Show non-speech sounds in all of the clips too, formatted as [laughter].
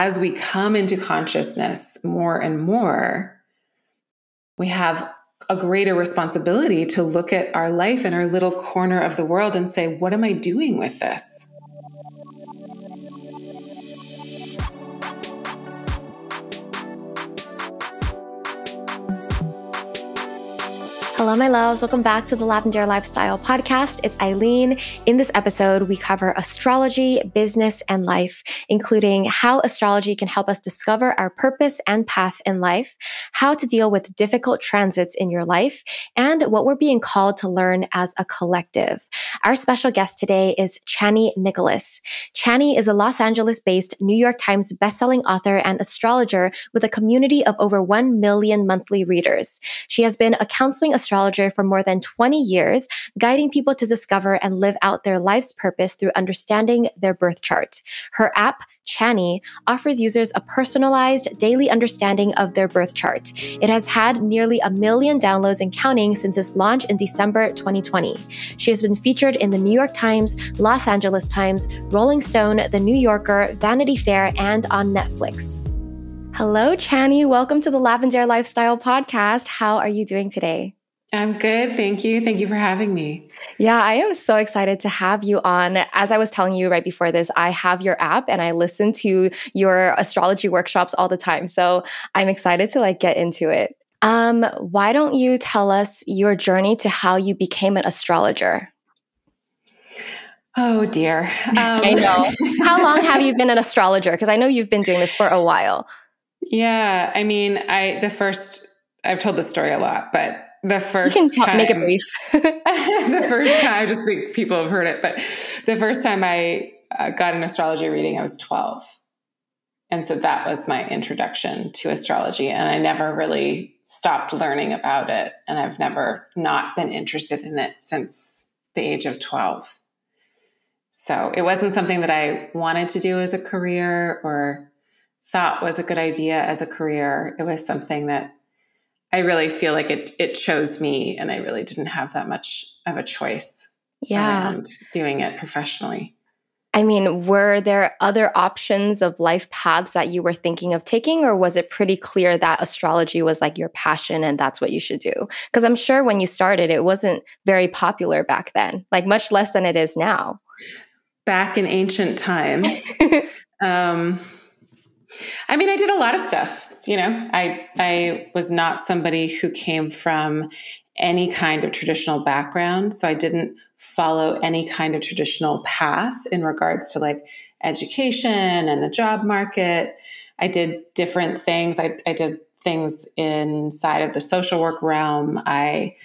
as we come into consciousness more and more, we have a greater responsibility to look at our life in our little corner of the world and say, what am I doing with this? Hello, my loves. Welcome back to the Lavendaire Lifestyle Podcast. It's Aileen. In this episode, we cover astrology, business, and life, including how astrology can help us discover our purpose and path in life, how to deal with difficult transits in your life, and what we're being called to learn as a collective. Our special guest today is Chani Nicholas. Chani is a Los Angeles based New York Times bestselling author and astrologer with a community of over 1 million monthly readers. She has been a counseling astrologer astrologer for more than 20 years, guiding people to discover and live out their life's purpose through understanding their birth chart. Her app, Chani, offers users a personalized daily understanding of their birth chart. It has had nearly a million downloads and counting since its launch in December 2020. She has been featured in the New York Times, Los Angeles Times, Rolling Stone, The New Yorker, Vanity Fair, and on Netflix. Hello, Chani. Welcome to the Lavendaire Lifestyle Podcast. How are you doing today? I'm good. Thank you. Thank you for having me. Yeah, I am so excited to have you on. As I was telling you right before this, I have your app and I listen to your astrology workshops all the time. So I'm excited to like get into it. Um, why don't you tell us your journey to how you became an astrologer? Oh dear. [laughs] Um, I know. How long [laughs] have you been an astrologer? Because I know you've been doing this for a while. Yeah, I mean, I the first I've told the story a lot, but the first you can time, make it brief. [laughs] the first time, I just think people have heard it, but the first time I uh, got an astrology reading, I was 12. And so that was my introduction to astrology. And I never really stopped learning about it. And I've never not been interested in it since the age of 12. So it wasn't something that I wanted to do as a career or thought was a good idea as a career. It was something that I really feel like it it chose me, and I really didn't have that much of a choice. Yeah, doing it professionally. I mean, were there other options of life paths that you were thinking of taking, or was it pretty clear that astrology was like your passion and that's what you should do? Because I'm sure when you started, it wasn't very popular back then, like much less than it is now. Back in ancient times. [laughs] um, I mean, I did a lot of stuff you know, I I was not somebody who came from any kind of traditional background, so I didn't follow any kind of traditional path in regards to like education and the job market. I did different things. I, I did things inside of the social work realm. I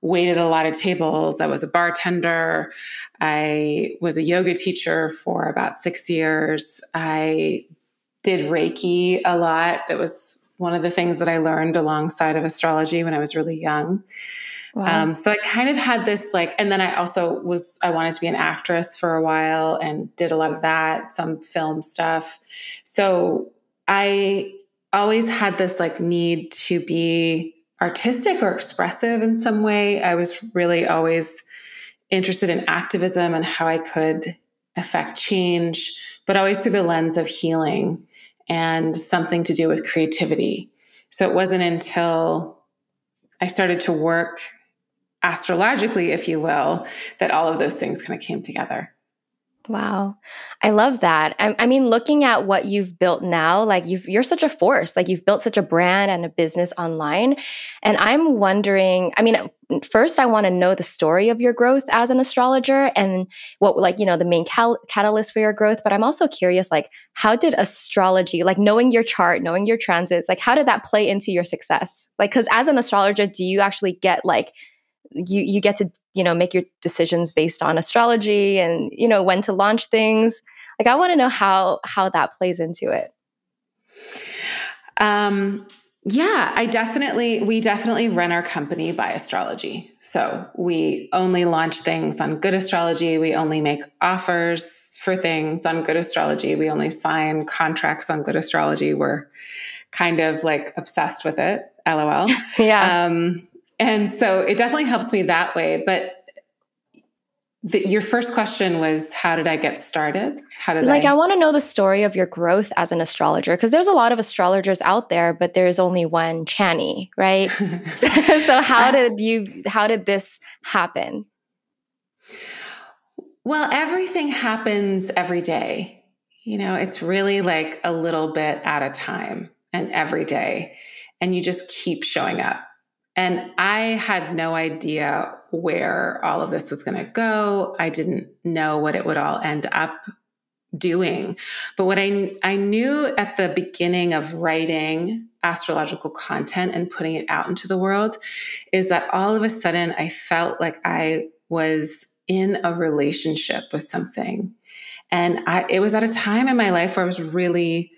waited a lot of tables. I was a bartender. I was a yoga teacher for about six years. I did Reiki a lot. It was one of the things that I learned alongside of astrology when I was really young. Wow. Um, so I kind of had this like, and then I also was, I wanted to be an actress for a while and did a lot of that, some film stuff. So I always had this like need to be artistic or expressive in some way. I was really always interested in activism and how I could affect change, but always through the lens of healing and something to do with creativity. So it wasn't until I started to work astrologically, if you will, that all of those things kind of came together. Wow. I love that. I, I, mean, looking at what you've built now, like you've, you're such a force, like you've built such a brand and a business online. And I'm wondering, I mean, first, I want to know the story of your growth as an astrologer and what, like, you know, the main cal- catalyst for your growth. But I'm also curious, like, how did astrology, like knowing your chart, knowing your transits, like, how did that play into your success? Like, because as an astrologer, do you actually get like, you you get to you know make your decisions based on astrology and you know when to launch things. Like i want to know how how that plays into it. Um yeah i definitely we definitely run our company by astrology. So we only launch things on good astrology. We only make offers for things on good astrology. We only sign contracts on good astrology. We're kind of like obsessed with it lol. [laughs] Yeah. Um and so it definitely helps me that way. But the, your first question was how did I get started? How did like I, I want to know the story of your growth as an astrologer because there's a lot of astrologers out there, but there's only one Chani, right? [laughs] [laughs] so how did you how did this happen? Well, everything happens every day. You know, it's really like a little bit at a time and every day. And you just keep showing up. And I had no idea where all of this was going to go. I didn't know what it would all end up doing. But what I, I knew at the beginning of writing astrological content and putting it out into the world is that all of a sudden I felt like I was in a relationship with something. And I, it was at a time in my life where I was really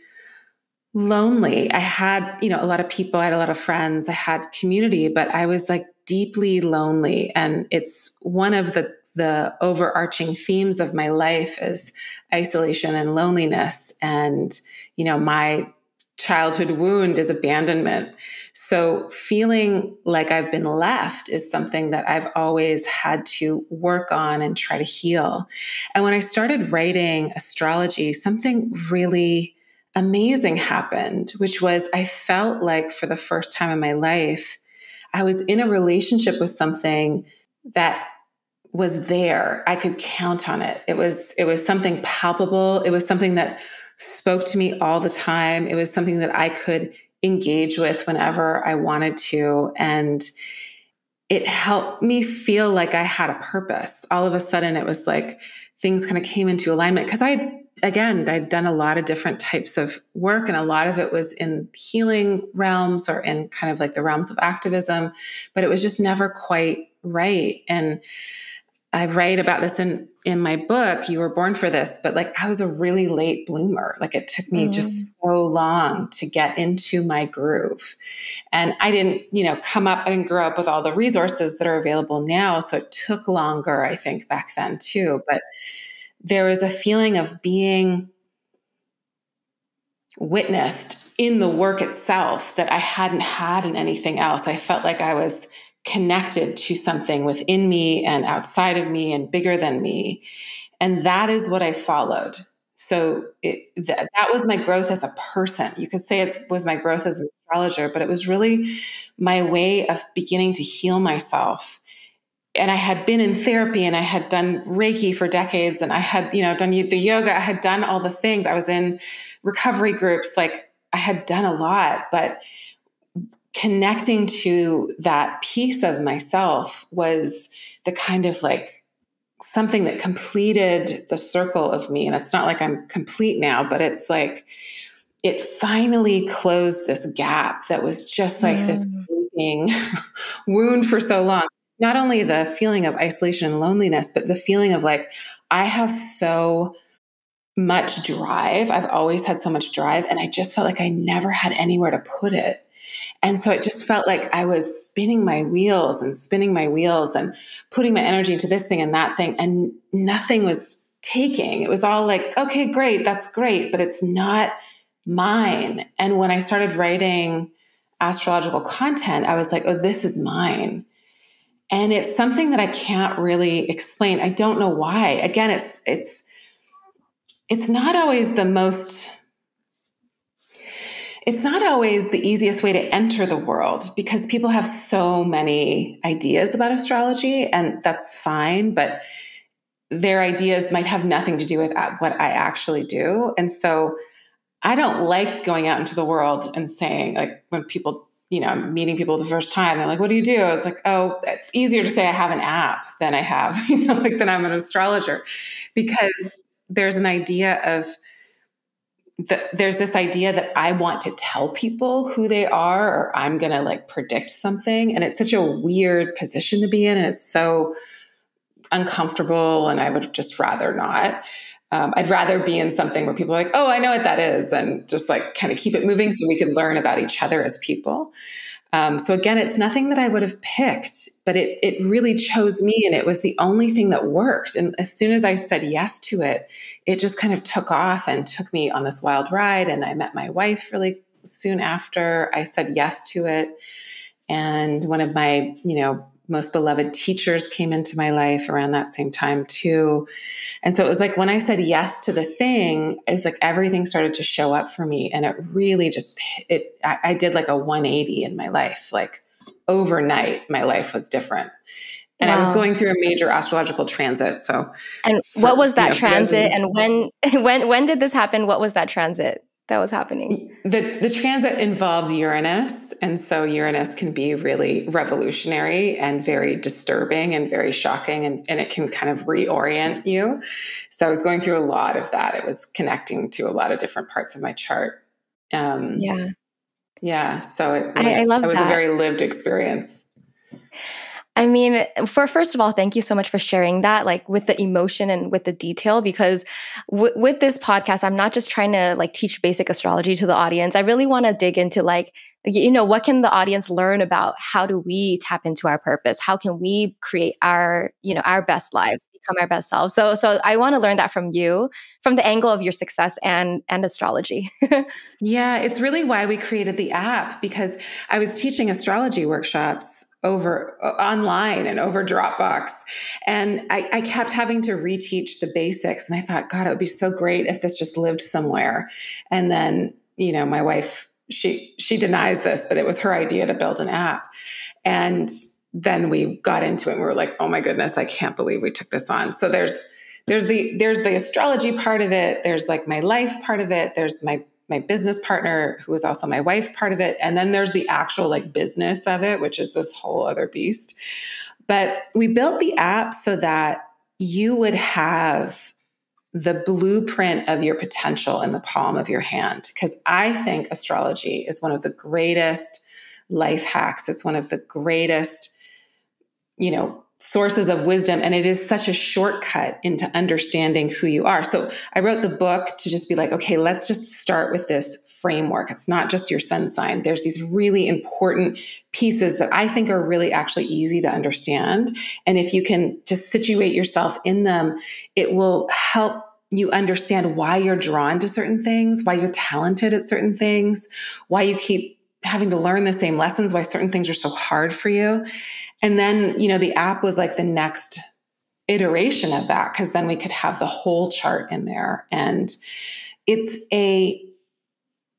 lonely. I had, you know, a lot of people, I had a lot of friends, I had community, but I was like deeply lonely. And it's one of the the overarching themes of my life is isolation and loneliness. And, you know, my childhood wound is abandonment. So feeling like I've been left is something that I've always had to work on and try to heal. And when I started writing astrology, something really amazing happened, which was I felt like for the first time in my life, I was in a relationship with something that was there. I could count on it. It was it was something palpable. It was something that spoke to me all the time. It was something that I could engage with whenever I wanted to and it helped me feel like I had a purpose. All of a sudden it was like things kind of came into alignment because I again, I'd done a lot of different types of work, and a lot of it was in healing realms or in kind of like the realms of activism, but it was just never quite right. And I write about this in in my book, You Were Born for This, but like I was a really late bloomer. Like it took me mm. just so long to get into my groove. And I didn't, you know, come up, I didn't grow up with all the resources that are available now. So it took longer, I think, back then too. But there was a feeling of being witnessed in the work itself that I hadn't had in anything else. I felt like I was connected to something within me and outside of me and bigger than me. And that is what I followed. So it, th- that was my growth as a person. You could say it was my growth as an astrologer, but it was really my way of beginning to heal myself and I had been in therapy and I had done Reiki for decades and I had, you know, done the yoga. I had done all the things. I was in recovery groups. Like I had done a lot, but connecting to that piece of myself was the kind of like something that completed the circle of me. And it's not like I'm complete now, but it's like it finally closed this gap that was just like mm. this [laughs] wound for so long not only the feeling of isolation and loneliness, but the feeling of like, I have so much drive. I've always had so much drive, and I just felt like I never had anywhere to put it. And so it just felt like I was spinning my wheels and spinning my wheels and putting my energy into this thing and that thing, and nothing was taking. It was all like, okay, great, that's great, but it's not mine. And when I started writing astrological content, I was like, oh, this is mine. And it's something that I can't really explain. I don't know why. Again, it's it's it's not always the most it's not always the easiest way to enter the world because people have so many ideas about astrology and that's fine, but their ideas might have nothing to do with what I actually do. And so I don't like going out into the world and saying like when people you know, meeting people the first time. They're like, what do you do? It's like, oh, it's easier to say I have an app than I have, [laughs] you know, like than I'm an astrologer. Because there's an idea of the, there's this idea that I want to tell people who they are or I'm going to like predict something. And it's such a weird position to be in. And it's so uncomfortable. And I would just rather not. Um, I'd rather be in something where people are like, oh, I know what that is, and just like kind of keep it moving so we could learn about each other as people. Um, so again, it's nothing that I would have picked, but it it really chose me, and it was the only thing that worked. And as soon as I said yes to it, it just kind of took off and took me on this wild ride. And I met my wife really soon after I said yes to it. And one of my, you know, most beloved teachers came into my life around that same time too. And so it was like when I said yes to the thing, it's like everything started to show up for me. And it really just, it, I, I did like a 180 in my life. Like overnight, my life was different. And wow. I was going through a major astrological transit. So, and for, what was that you know, transit? And when, [laughs] when, when did this happen? What was that transit? that was happening? The the transit involved Uranus, and so Uranus can be really revolutionary and very disturbing and very shocking, and, and it can kind of reorient you. So I was going through a lot of that. It was connecting to a lot of different parts of my chart. Um, yeah, yeah. So it was, I, I love it was that. a very lived experience. I mean, for first of all, thank you so much for sharing that, like with the emotion and with the detail, because with this podcast, I'm not just trying to like teach basic astrology to the audience. I really want to dig into like, you know, what can the audience learn about how do we tap into our purpose? How can we create our, you know, our best lives, become our best selves? So, so I want to learn that from you, from the angle of your success and and astrology. [laughs] yeah, it's really why we created the app because I was teaching astrology workshops over uh, online and over Dropbox. And I, I, kept having to reteach the basics. And I thought, God, it would be so great if this just lived somewhere. And then, you know, my wife, she she denies this, but it was her idea to build an app. And then we got into it and we were like, oh my goodness, I can't believe we took this on. So there's there's the there's the astrology part of it, there's like my life part of it, there's my my business partner, who is also my wife, part of it. And then there's the actual like business of it, which is this whole other beast. But we built the app so that you would have the blueprint of your potential in the palm of your hand. Because I think astrology is one of the greatest life hacks. It's one of the greatest, you know, sources of wisdom and it is such a shortcut into understanding who you are. So I wrote the book to just be like, okay, let's just start with this framework. It's not just your sun sign. There's these really important pieces that I think are really actually easy to understand. And if you can just situate yourself in them, it will help you understand why you're drawn to certain things, why you're talented at certain things, why you keep having to learn the same lessons, why certain things are so hard for you. And then, you know, the app was like the next iteration of that because then we could have the whole chart in there. And it's a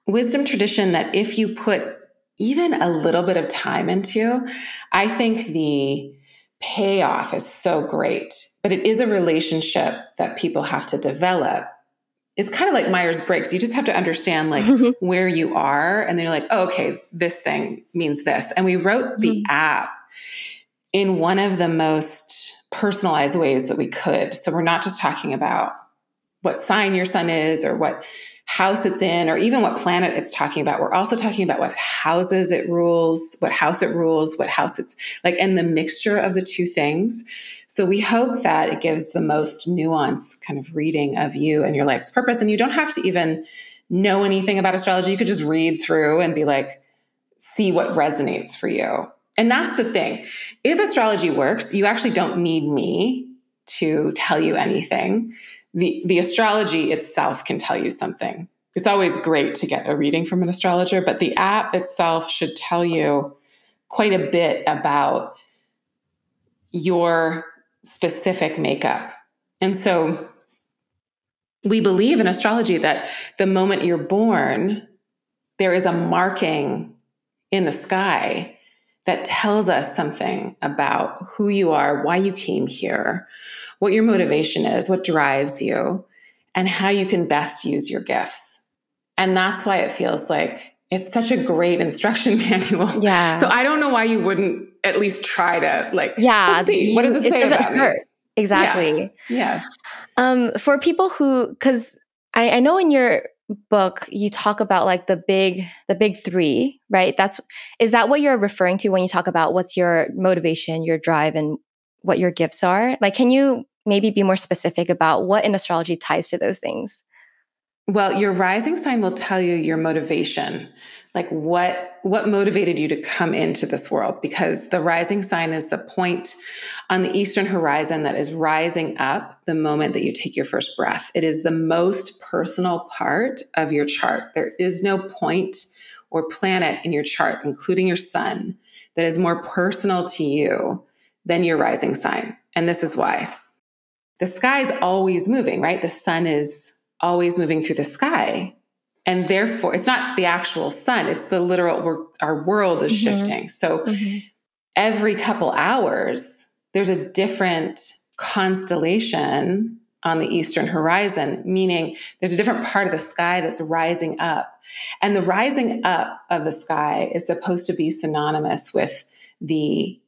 wisdom tradition that if you put even a little bit of time into, I think the payoff is so great. But it is a relationship that people have to develop. It's kind of like Myers Briggs. You just have to understand like mm-hmm. where you are. And then you're like, oh, okay, this thing means this. And we wrote mm-hmm. the app in one of the most personalized ways that we could. So we're not just talking about what sign your sun is or what house it's in or even what planet it's talking about. We're also talking about what houses it rules, what house it rules, what house it's like, and the mixture of the two things. So we hope that it gives the most nuanced kind of reading of you and your life's purpose. And you don't have to even know anything about astrology. You could just read through and be like, see what resonates for you. And that's the thing. If astrology works, you actually don't need me to tell you anything. The, the astrology itself can tell you something. It's always great to get a reading from an astrologer, but the app itself should tell you quite a bit about your specific makeup. And so we believe in astrology that the moment you're born, there is a marking in the sky that tells us something about who you are, why you came here, what your motivation is, what drives you, and how you can best use your gifts. And that's why it feels like it's such a great instruction [laughs] manual. Yeah. So I don't know why you wouldn't at least try to like, yeah, see, you, what does it say it about hurt. me? Exactly. Yeah. yeah. Um, for people who, because I, I know in your book you talk about like the big the big 3 right that's is that what you're referring to when you talk about what's your motivation your drive and what your gifts are like can you maybe be more specific about what in astrology ties to those things well your rising sign will tell you your motivation like what what motivated you to come into this world because the rising sign is the point on the eastern horizon that is rising up the moment that you take your first breath it is the most personal part of your chart there is no point or planet in your chart including your sun that is more personal to you than your rising sign. And this is why. The sky is always moving, right? The sun is always moving through the sky. And therefore, it's not the actual sun, it's the literal, our world is mm-hmm. shifting. So mm-hmm. every couple hours, there's a different constellation on the eastern horizon, meaning there's a different part of the sky that's rising up. And the rising up of the sky is supposed to be synonymous with the,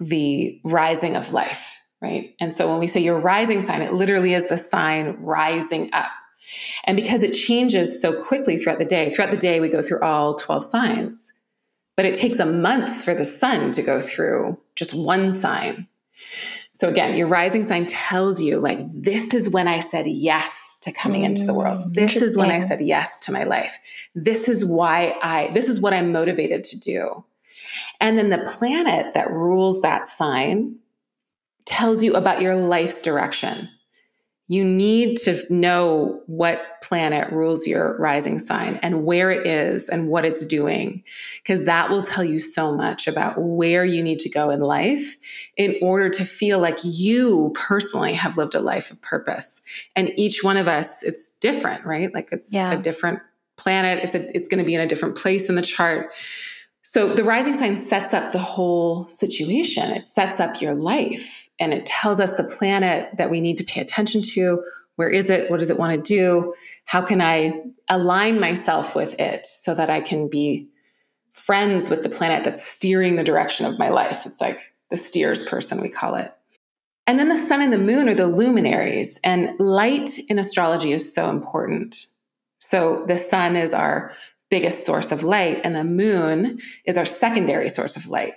the rising of life, right? And so when we say your rising sign, it literally is the sign rising up. And because it changes so quickly throughout the day, throughout the day, we go through all 12 signs, but it takes a month for the sun to go through just one sign. So again, your rising sign tells you like, this is when I said yes to coming mm, into the world. Mm, this is when I said yes to my life. This is why I, this is what I'm motivated to do. And then the planet that rules that sign tells you about your life's direction you need to know what planet rules your rising sign and where it is and what it's doing, because that will tell you so much about where you need to go in life in order to feel like you personally have lived a life of purpose. And each one of us, it's different, right? Like it's yeah. a different planet. It's a, it's going to be in a different place in the chart. So the rising sign sets up the whole situation. It sets up your life and it tells us the planet that we need to pay attention to. Where is it? What does it want to do? How can I align myself with it so that I can be friends with the planet that's steering the direction of my life? It's like the steers person, we call it. And then the sun and the moon are the luminaries, and light in astrology is so important. So the sun is our biggest source of light, and the moon is our secondary source of light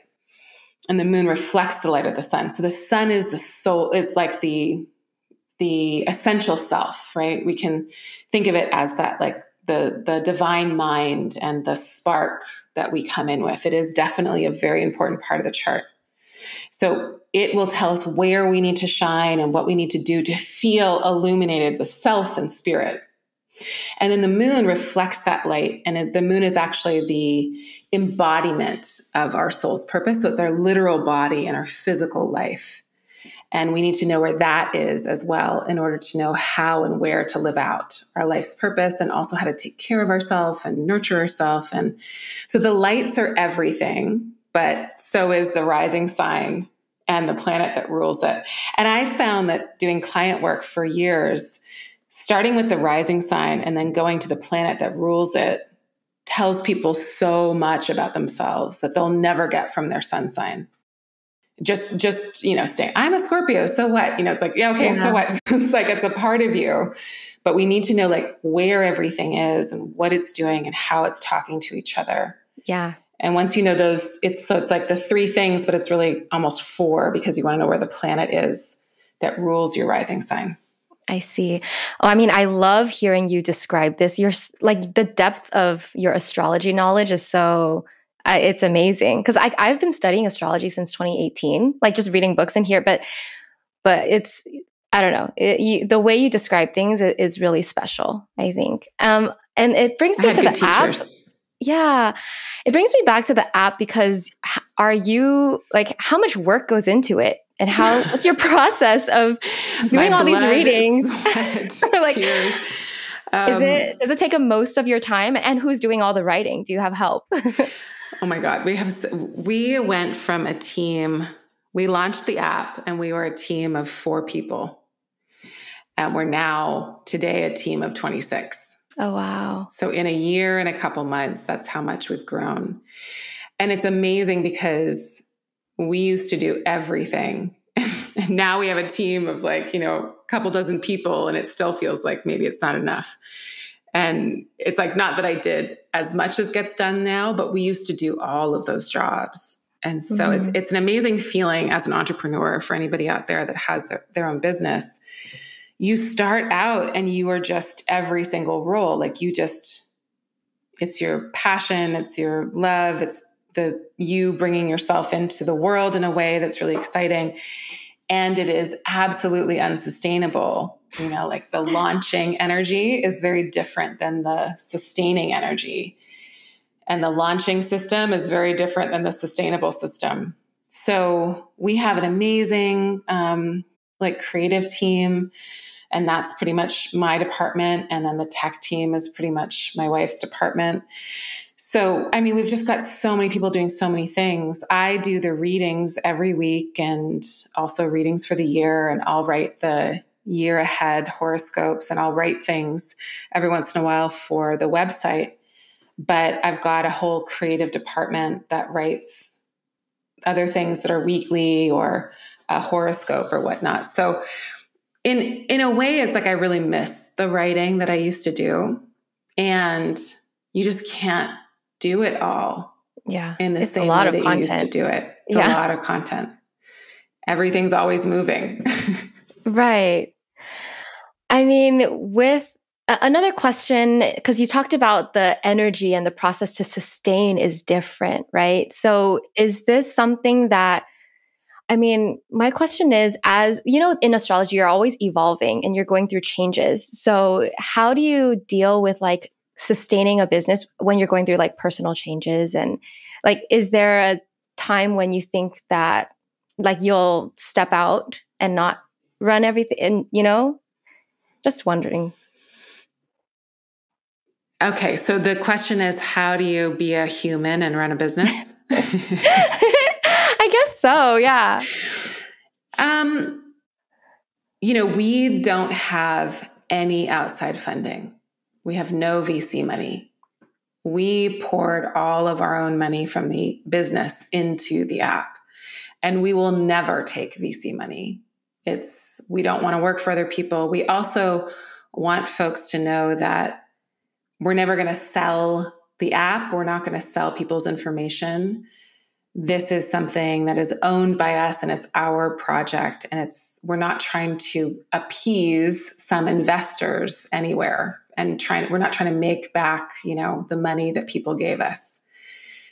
and the moon reflects the light of the sun. So the sun is the soul, it's like the the essential self, right? We can think of it as that like the the divine mind and the spark that we come in with. It is definitely a very important part of the chart. So it will tell us where we need to shine and what we need to do to feel illuminated with self and spirit. And then the moon reflects that light. And the moon is actually the embodiment of our soul's purpose. So it's our literal body and our physical life. And we need to know where that is as well in order to know how and where to live out our life's purpose and also how to take care of ourselves and nurture ourselves. And so the lights are everything, but so is the rising sign and the planet that rules it. And I found that doing client work for years, starting with the rising sign and then going to the planet that rules it tells people so much about themselves that they'll never get from their sun sign. Just just you know stay i'm a scorpio so what? You know it's like yeah okay yeah. so what? [laughs] It's like it's a part of you. But we need to know like where everything is and what it's doing and how it's talking to each other. Yeah. And once you know those it's so it's like the three things but it's really almost four because you want to know where the planet is that rules your rising sign I see. Oh, I mean, I love hearing you describe this. You're like the depth of your astrology knowledge is so uh, it's amazing because I I've been studying astrology since 2018, like just reading books in here. But but it's I don't know it, you, the way you describe things is really special. I think, um, and it brings me to the teachers. app. Yeah, it brings me back to the app because are you like how much work goes into it? And how [laughs] what's your process of doing all these readings? [laughs] like um, is it does it take a most of your time? And who's doing all the writing? Do you have help? [laughs] Oh my god we have we went from a team we launched the app and we were a team of four people. And we're now today a team of 26 oh wow. So in a year and a couple months that's how much we've grown. And it's amazing because we used to do everything. [laughs] and now we have a team of like, you know, a couple dozen people, and it still feels like maybe it's not enough. And it's like, not that I did as much as gets done now, but we used to do all of those jobs. And so mm-hmm. it's, it's an amazing feeling as an entrepreneur for anybody out there that has their, their own business. You start out and you are just every single role. Like you just, it's your passion, it's your love, it's the you bringing yourself into the world in a way that's really exciting. And it is absolutely unsustainable. You know like the launching energy is very different than the sustaining energy. And the launching system is very different than the sustainable system. So we have an amazing um, like creative team and that's pretty much my department. And then the tech team is pretty much my wife's department so i mean we've just got so many people doing so many things. I do the readings every week and also readings for the year and i'll write the year ahead horoscopes and i'll write things every once in a while for the website. But i've got a whole creative department that writes other things that are weekly or a horoscope or whatnot. So in in a way it's like i really miss the writing that i used to do. And you just can't do it all yeah in the it's same way that content. you used to do it it's yeah. a lot of content everything's always moving [laughs] right i mean with Another question, because you talked about the energy and the process to sustain is different, right? So, is this something that I mean, my question is as you know, in astrology, you're always evolving and you're going through changes. So, how do you deal with like sustaining a business when you're going through like personal changes? And like, is there a time when you think that like you'll step out and not run everything? And, you know, just wondering. Okay. So, the question is how do you be a human and run a business? [laughs] [laughs] I guess so, yeah. Um, you know, we don't have any outside funding. We have no VC money. We poured all of our own money from the business into the app. And we will never take VC money. It's we don't want to work for other people. We also want folks to know that we're never going to sell the app. We're not going to sell people's information this is something that is owned by us and it's our project and it's we're not trying to appease some investors anywhere and trying we're not trying to make back you know the money that people gave us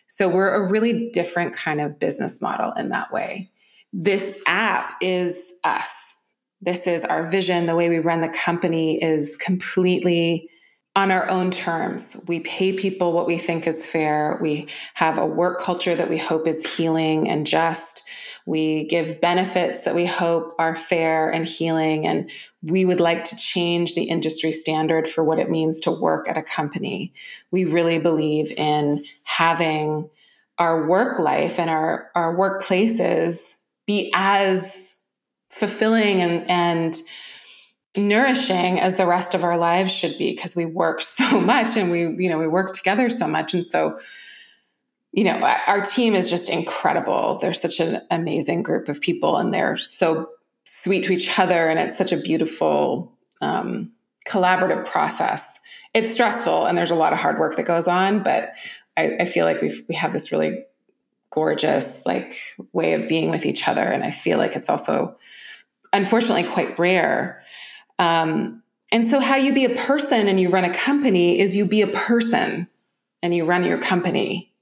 so we're a really different kind of business model in that way this app is us this is our vision the way we run the company is completely on our own terms. We pay people what we think is fair. We have a work culture that we hope is healing and just. We give benefits that we hope are fair and healing. And we would like to change the industry standard for what it means to work at a company. We really believe in having our work life and our, our workplaces be as fulfilling and, and nourishing as the rest of our lives should be because we work so [laughs] much and we you know we work together so much and so you know our team is just incredible. They're such an amazing group of people and they're so sweet to each other and it's such a beautiful um, collaborative process. It's stressful and there's a lot of hard work that goes on but i, I feel like we we have this really gorgeous like way of being with each other and i feel like it's also unfortunately quite rare. Um, and so, how you be a person and you run a company is you be a person and you run your company.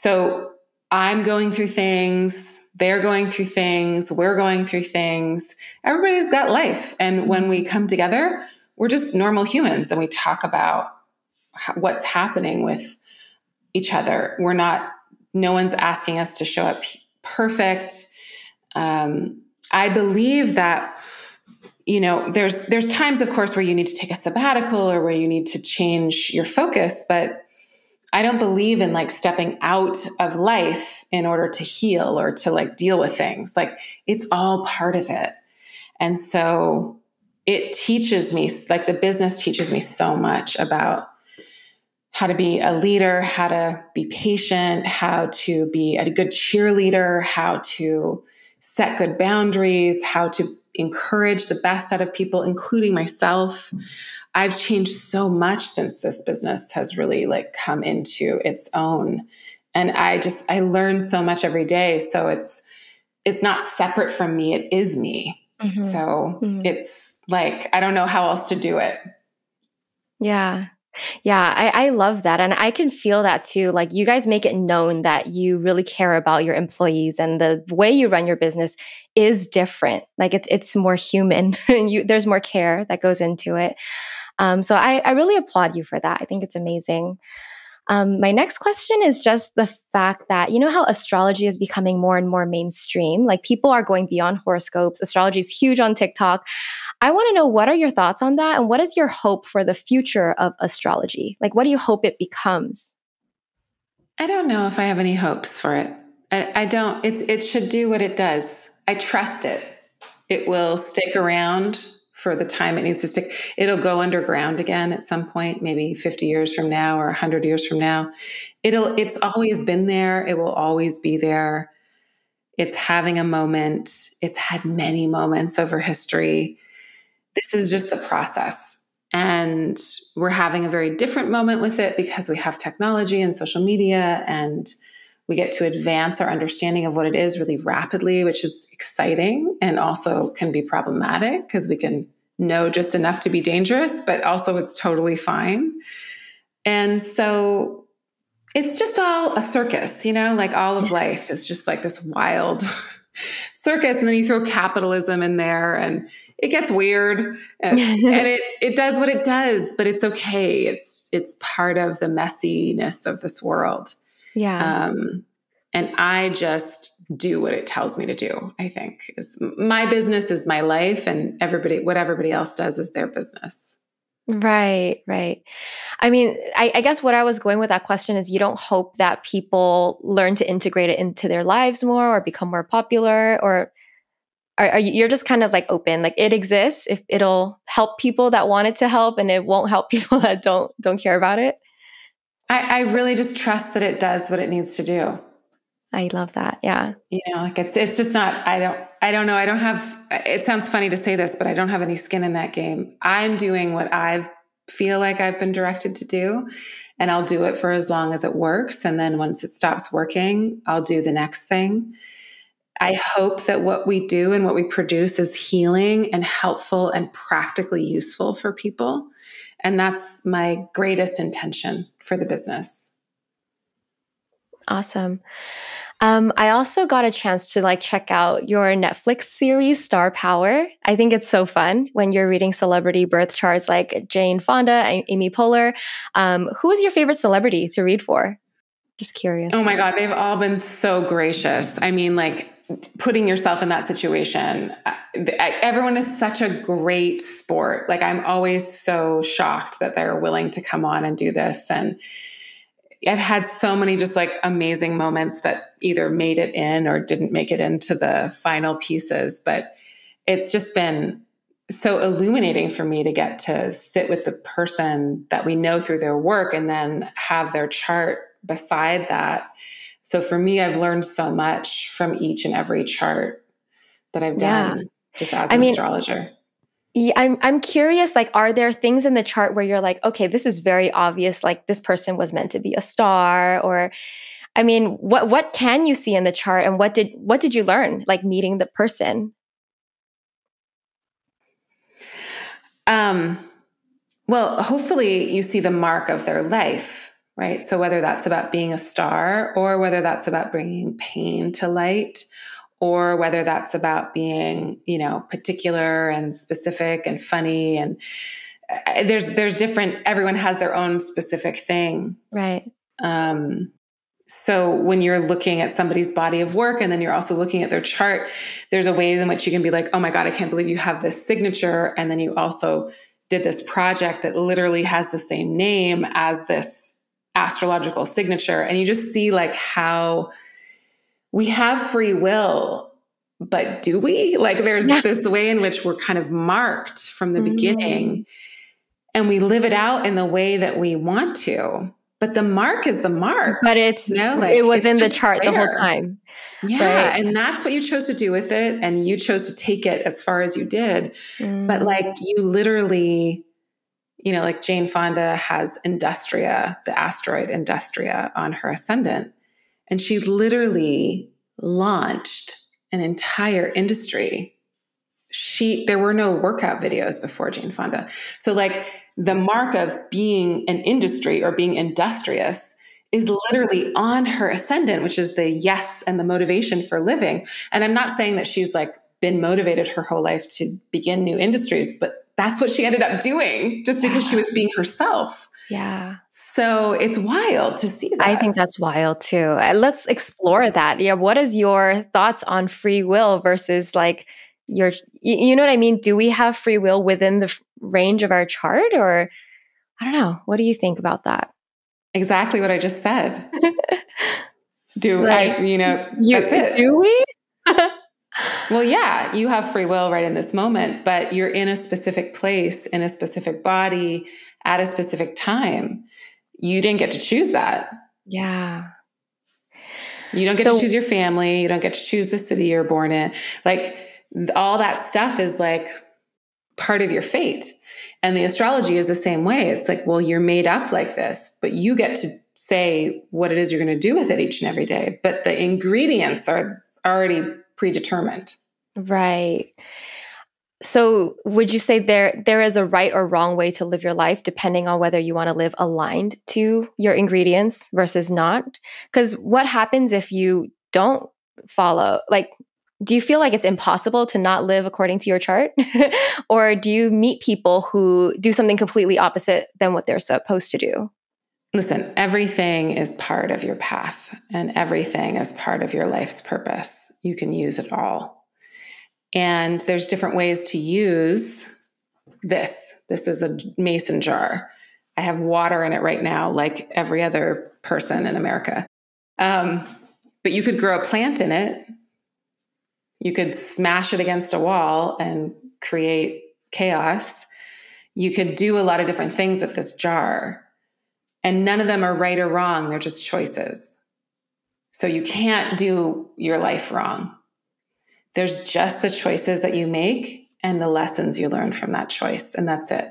So, I'm going through things, they're going through things, we're going through things. Everybody's got life. And when we come together, we're just normal humans and we talk about what's happening with each other. We're not, no one's asking us to show up perfect. Um, I believe that you know there's there's times of course where you need to take a sabbatical or where you need to change your focus but i don't believe in like stepping out of life in order to heal or to like deal with things like it's all part of it and so it teaches me like the business teaches me so much about how to be a leader how to be patient how to be a good cheerleader how to set good boundaries how to encourage the best out of people, including myself. I've changed so much since this business has really like come into its own. And I just I learn so much every day. So it's it's not separate from me, it is me. Mm-hmm. So mm-hmm. it's like I don't know how else to do it. Yeah. Yeah, I, I love that. And I can feel that too. Like you guys make it known that you really care about your employees and the way you run your business is different. Like it's it's more human and [laughs] you there's more care that goes into it. Um, so I, I really applaud you for that. I think it's amazing. Um, my next question is just the fact that, you know, how astrology is becoming more and more mainstream? Like people are going beyond horoscopes. Astrology is huge on TikTok. I want to know what are your thoughts on that? And what is your hope for the future of astrology? Like, what do you hope it becomes? I don't know if I have any hopes for it. I, I don't. It's it should do what it does. I trust it. It will stick around for the time it needs to stick. It'll go underground again at some point, maybe 50 years from now or 100 years from now. It'll it's always been there. It will always be there. It's having a moment. It's had many moments over history. This is just the process. And we're having a very different moment with it because we have technology and social media and we get to advance our understanding of what it is really rapidly, which is exciting and also can be problematic because we can know just enough to be dangerous, but also it's totally fine. And so it's just all a circus, you know, like all of life is just like this wild [laughs] circus. And then you throw capitalism in there and it gets weird and, [laughs] and, it, it does what it does, but it's okay. It's, it's part of the messiness of this world. Yeah. Um, and I just do what it tells me to do. I think is my business is my life, and everybody, what everybody else does is their business. Right, right. I mean, I, I, guess what I was going with that question is you don't hope that people learn to integrate it into their lives more or become more popular, or are, are you, you're just kind of like open, like it exists. If it'll help people that want it to help, and it won't help [laughs] people that don't don't care about it. I, I really just trust that it does what it needs to do. I love that. Yeah. You know, like it's it's just not I don't I don't know. I don't have it sounds funny to say this, but I don't have any skin in that game. I'm doing what I feel like I've been directed to do, and I'll do it for as long as it works, and then once it stops working, I'll do the next thing. I hope that what we do and what we produce is healing and helpful and practically useful for people. And that's my greatest intention for the business. Awesome. Um, I also got a chance to like check out your Netflix series Star Power. I think it's so fun when you're reading celebrity birth charts like Jane Fonda and Amy Poehler. Um, who is your favorite celebrity to read for? Just curious. Oh my God, they've all been so gracious. I mean, like putting yourself in that situation. Uh, everyone is such a great sport. Like I'm always so shocked that they're willing to come on and do this and I've had so many just like amazing moments that either made it in or didn't make it into the final pieces. But it's just been so illuminating for me to get to sit with the person that we know through their work and then have their chart beside that. So for me, I've learned so much from each and every chart that I've done yeah. just as an I mean, astrologer. Yeah, I'm I'm curious like are there things in the chart where you're like okay this is very obvious like this person was meant to be a star or I mean what what can you see in the chart and what did what did you learn like meeting the person? Um well hopefully you see the mark of their life, right? So whether that's about being a star or whether that's about bringing pain to light or whether that's about being, you know, particular and specific and funny and uh, there's there's different everyone has their own specific thing. Right. Um so when you're looking at somebody's body of work and then you're also looking at their chart, there's a way in which you can be like, "Oh my god, I can't believe you have this signature." And then you also did this project that literally has the same name as this astrological signature and you just see like how we have free will, but do we? Like there's yeah. this way in which we're kind of marked from the mm-hmm. beginning and we live it out in the way that we want to. But the mark is the mark. But it's you know, like, it was in the chart there. the whole time. Yeah. Right? And that's what you chose to do with it. And you chose to take it as far as you did. Mm. But like you literally, you know, like Jane Fonda has Industria, the asteroid Industria on her ascendant. And she literally launched an entire industry. She there were no workout videos before Jane Fonda. So like the mark of being an industry or being industrious is literally on her ascendant, which is the yes and the motivation for living. And I'm not saying that she's like been motivated her whole life to begin new industries, but that's what she ended up doing just because yeah. she was being herself. Yeah. So it's wild to see that. I think that's wild too. Uh, let's explore that. Yeah. What is your thoughts on free will versus like your, you know what I mean? Do we have free will within the range of our chart or I don't know. What do you think about that? Exactly what I just said. [laughs] do like, I, you know, you, that's it. Do we? [laughs] well, yeah, you have free will right in this moment, but you're in a specific place, in a specific body, at a specific time. You didn't get to choose that. Yeah. You don't get so, to choose your family. You don't get to choose the city you're born in. Like all that stuff is like part of your fate. And the astrology is the same way. It's like, well, you're made up like this, but you get to say what it is you're going to do with it each and every day. But the ingredients are already predetermined. Right. So would you say there there is a right or wrong way to live your life depending on whether you want to live aligned to your ingredients versus not? Cuz what happens if you don't follow like do you feel like it's impossible to not live according to your chart? [laughs] or do you meet people who do something completely opposite than what they're supposed to do? Listen, everything is part of your path and everything is part of your life's purpose. You can use it all. And there's different ways to use this. This is a mason jar. I have water in it right now, like every other person in America. Um, but you could grow a plant in it you could smash it against a wall and create chaos. You could do a lot of different things with this jar. And none of them are right or wrong, they're just choices. So you can't do your life wrong. There's just the choices that you make and the lessons you learn from that choice, and that's it.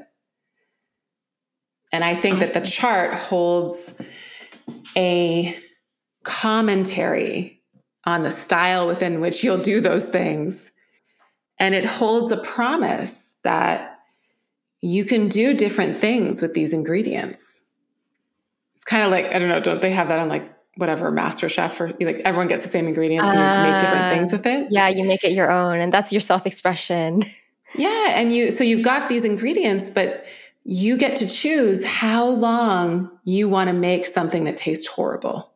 And I think awesome. that the chart holds a commentary on the style within which you'll do those things. And it holds a promise that you can do different things with these ingredients. It's kind of like, I don't know, don't they have that on like whatever master chef or like everyone gets the same ingredients and uh, make different things with it? Yeah, you make it your own and that's your self-expression. [laughs] Yeah, and you so you've got these ingredients but you get to choose how long you want to make something that tastes horrible.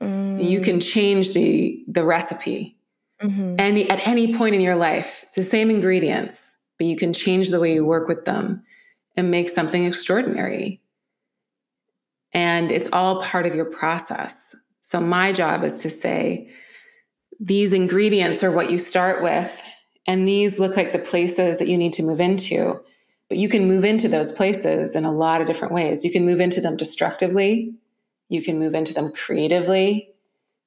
Mm. You can change the the recipe. Mm-hmm. Any at any point in your life, it's the same ingredients, but you can change the way you work with them and make something extraordinary. And it's all part of your process. So my job is to say these ingredients are what you start with and these look like the places that you need to move into. But you can move into those places in a lot of different ways. You can move into them destructively you can move into them creatively.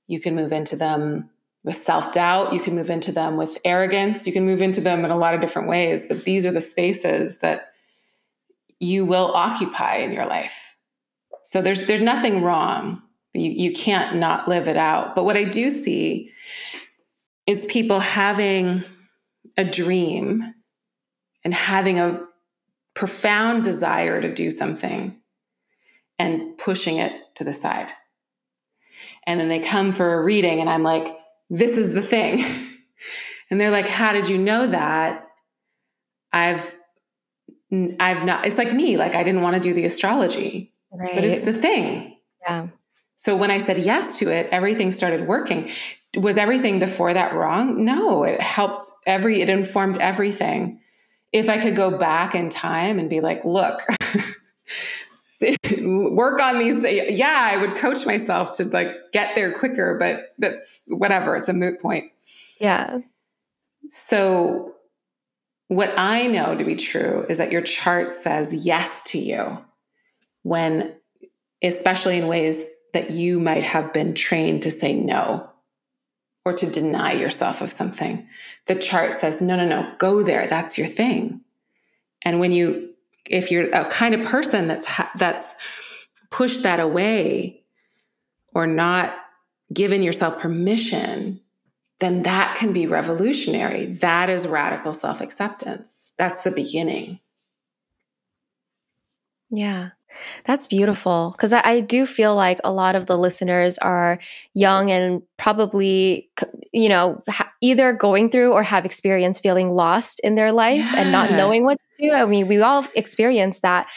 You can move into them with self doubt. You can move into them with arrogance. You can move into them in a lot of different ways. But these are the spaces that you will occupy in your life. So there's there's nothing wrong. You, you can't not live it out. But what I do see is people having a dream and having a profound desire to do something and pushing it to the side. And then they come for a reading, and I'm like, this is the thing. [laughs] and they're like, how did you know that? I've I've not it's like me, like I didn't want to do the astrology. Right. But it's the thing. Yeah. So when I said yes to it, everything started working. Was everything before that wrong? No, it helped every it informed everything. If I could go back in time and be like, look, [laughs] work on these yeah i would coach myself to like get there quicker but that's whatever it's a moot point yeah so what i know to be true is that your chart says yes to you when especially in ways that you might have been trained to say no or to deny yourself of something. The chart says no no no go there. That's your thing. And when you if you're a kind of person that's that's pushed that away or not given yourself permission then that can be revolutionary. That is radical self-acceptance. That's the beginning. Yeah that's beautiful because I, I, do feel like a lot of the listeners are young and probably you know, either going through or have experienced feeling lost in their life yeah. and not knowing what to do. I mean, we all experience that.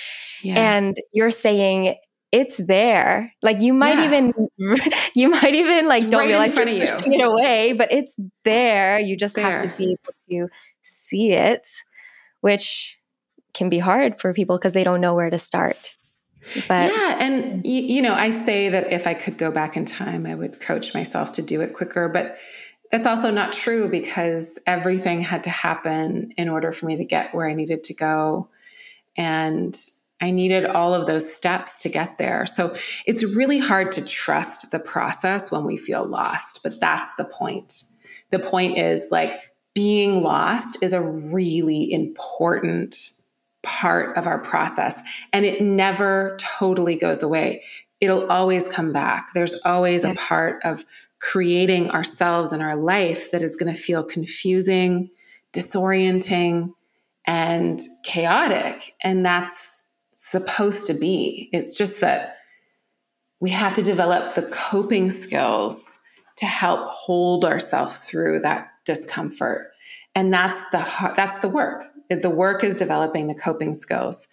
Yeah. And you're saying it's there. Like you might yeah. even, [laughs] you might even like it's don't right realize you're pushing you. it away, but it's there. You just have to be able to see it, which can be hard for people because they don't know where to start. But yeah, and you know, I say that if I could go back in time, I would coach myself to do it quicker, but that's also not true because everything had to happen in order for me to get where I needed to go. And I needed all of those steps to get there. So it's really hard to trust the process when we feel lost, but that's the point. The point is like being lost is a really important part of our process and it never totally goes away. It'll always come back. There's always a part of creating ourselves and our life that is going to feel confusing, disorienting, and chaotic. And that's supposed to be. It's just that we have to develop the coping skills to help hold ourselves through that discomfort. And that's the that's the work the work is developing the coping skills.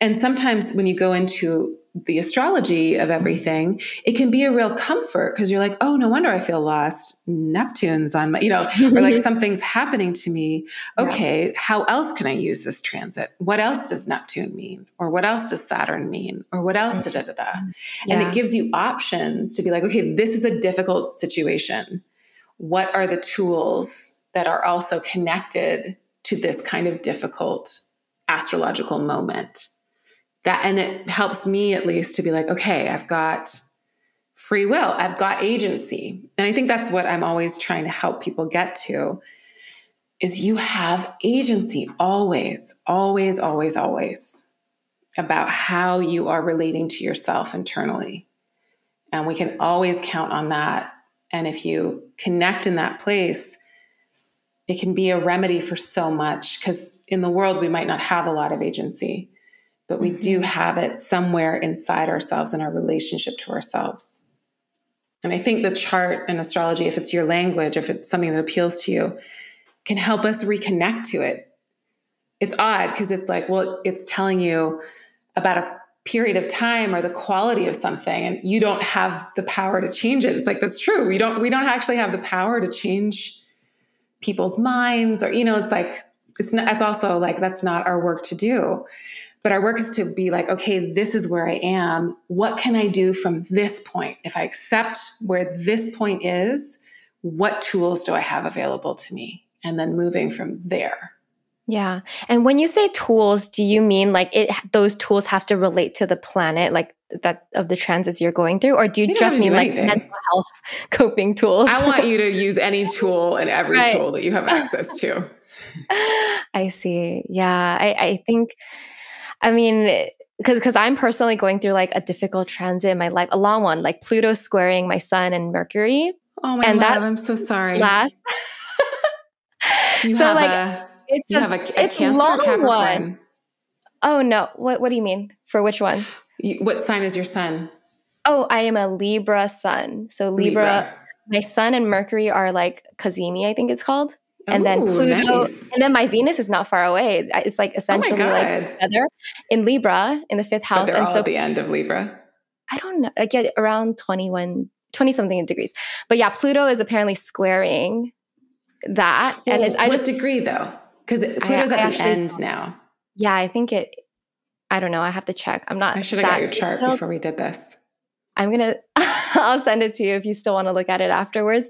And sometimes when you go into the astrology of everything, it can be a real comfort because you're like, oh, no wonder I feel lost. Neptune's on my, you know, or like [laughs] something's happening to me. Okay, yeah. how else can I use this transit? What else does Neptune mean? Or what else does Saturn mean? Or what else da da da da? Yeah. And it gives you options to be like, okay, this is a difficult situation. What are the tools that are also connected to this kind of difficult astrological moment. That and it helps me at least to be like, okay, I've got free will, I've got agency. And I think that's what I'm always trying to help people get to is you have agency always, always, always, always about how you are relating to yourself internally. And we can always count on that. And if you connect in that place, it can be a remedy for so much because in the world we might not have a lot of agency but we do mm-hmm. have it somewhere inside ourselves in our relationship to ourselves. And i think the chart and astrology if it's your language if it's something that appeals to you can help us reconnect to it. It's odd because it's like well it's telling you about a period of time or the quality of something and you don't have the power to change it. It's like that's true. We don't we don't actually have the power to change people's minds or you know it's like it's not it's also like that's not our work to do. But our work is to be like okay this is where i am. What can i do from this point? If i accept where this point is what tools do i have available to me? And then moving from there yeah. And when you say tools, do you mean like it those tools have to relate to the planet like that of the transits you're going through or do you, you just mean like mental health [laughs] coping tools? I want you to [laughs] use any tool and every right. tool that you have access to. [laughs] I see. Yeah. I I think I mean because because I'm personally going through like a difficult transit in my life, a long one, like Pluto squaring my sun and Mercury. Oh my and love, that I'm so sorry. Last so like a- it's you a, have a, a it's Cancer long one. Oh no! What What do you mean? For which one? You, what sign is your sun? Oh, I am a Libra sun. So Libra, Libra. my sun and Mercury are like Cazimi, I think it's called. And Ooh, then Pluto, nice. and then my Venus is not far away. It's like oh essentially oh like together in Libra in the fifth house. and so at the end of Libra. I don't know, like yeah, around 21, 20 something degrees. But yeah, Pluto is apparently squaring that. Well, and it's I just degree though? Because Pluto's I, at I the end now. Yeah, I think it. I don't know. I have to check. I'm not. I should have got your chart detailed. before we did this. I'm gonna. [laughs] I'll send it to you if you still want to look at it afterwards.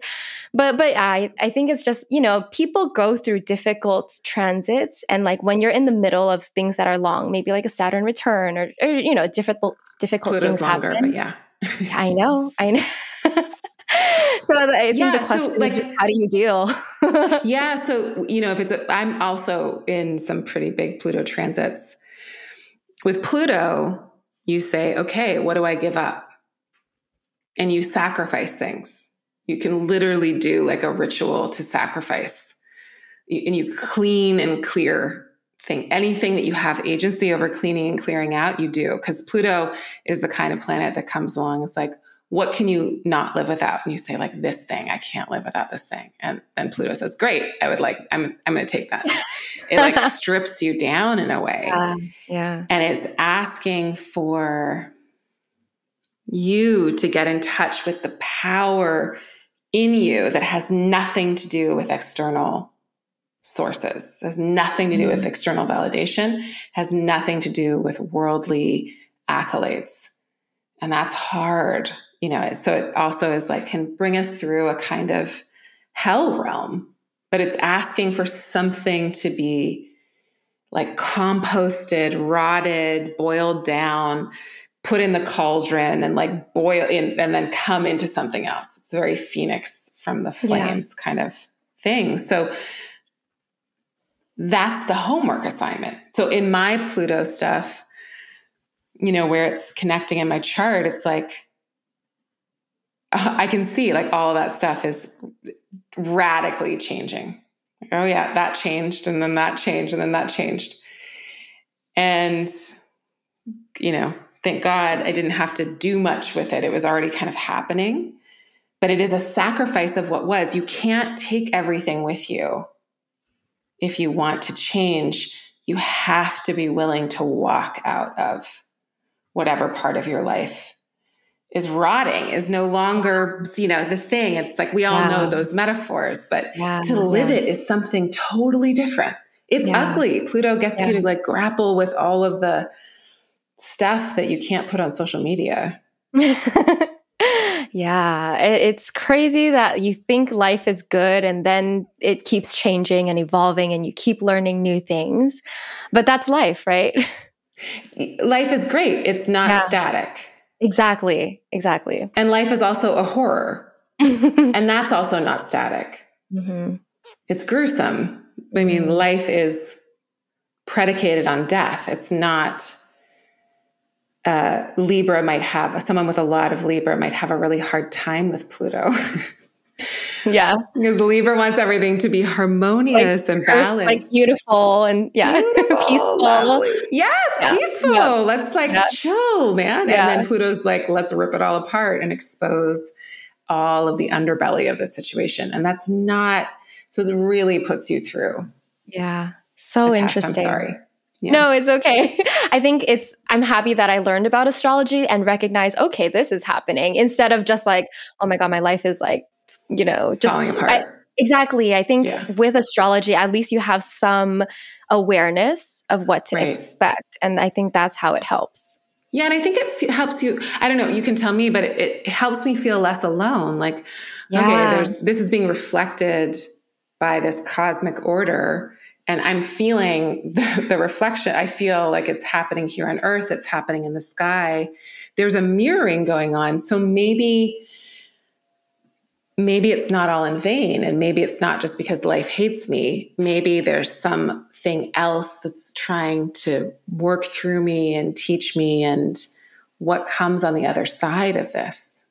But but I I think it's just you know people go through difficult transits and like when you're in the middle of things that are long, maybe like a Saturn return or, or you know difficult difficult Pluto's things longer, happen. But yeah, I know. I [laughs] know. So I think yeah, the question so, like, is just how do you deal? [laughs] yeah. So, you know, if it's, i am also in some pretty big Pluto transits. With Pluto, you say, okay, what do I give up? And you sacrifice things. You can literally do like a ritual to sacrifice. And you clean and clear thing. Anything that you have agency over cleaning and clearing out, you do. Because Pluto is the kind of planet that comes along. It's like, what can you not live without? And you say, like, this thing, I can't live without this thing. And then Pluto says, great, I would like, I'm, I'm going to take that. [laughs] it like strips you down in a way. Yeah. yeah. And it's asking for you to get in touch with the power in you that has nothing to do with external sources, has nothing to do with mm-hmm. external validation, has nothing to do with worldly accolades. And that's hard you know, so it also is like can bring us through a kind of hell realm, but it's asking for something to be like composted, rotted, boiled down, put in the cauldron and like boil in and then come into something else. It's very phoenix from the flames yeah. kind of thing. So that's the homework assignment. So in my Pluto stuff, you know, where it's connecting in my chart, it's like I can see like all that stuff is radically changing. Like, oh yeah, that changed and then that changed and then that changed. And you know, thank God I didn't have to do much with it. It was already kind of happening. But it is a sacrifice of what was. You can't take everything with you. If you want to change, you have to be willing to walk out of whatever part of your life is rotting is no longer you know the thing. It's like we all yeah. know those metaphors but yeah, to live yeah. it is something totally different. It's ugly. Pluto gets you to like grapple with all of the stuff that you can't put on social media. [laughs] Yeah it's crazy that you think life is good and then it keeps changing and evolving and you keep learning new things but that's life right? [laughs] Life is great. It's not static Exactly. Exactly. And life is also a horror. [laughs] and that's also not static. Mm-hmm. It's gruesome. I mean, mm-hmm. life is predicated on death. It's not. Uh, Libra might have someone with a lot of Libra might have a really hard time with Pluto. [laughs] Yeah. Because Libra wants everything to be harmonious like, and balanced. Like beautiful and yeah, [laughs] beautiful, peaceful. Lovely. Yes, yeah. peaceful. Yeah. Let's like yeah. chill, man. And then Pluto's like, let's rip it all apart and expose all of the underbelly of the situation. And that's not, so it really puts you through. Yeah. So interesting. I'm sorry. Yeah. No, it's okay. [laughs] I think it's, I'm happy that I learned about astrology and recognize, okay, this is happening instead of just like, oh my God, my life is like you know, just falling apart. I, exactly. I think yeah. with astrology, at least you have some awareness of what to right. expect. And I think that's how it helps. Yeah, and I think it f- helps you. I don't know. You can tell me, but it, it helps me feel less alone. Like, okay, there's this is being reflected by this cosmic order, and I'm feeling the, the reflection. I feel like it's happening here on Earth. It's happening in the sky. There's a mirroring going on. So maybe maybe it's not all in vain and maybe it's not just because life hates me. Maybe there's something else that's trying to work through me and teach me and what comes on the other side of this?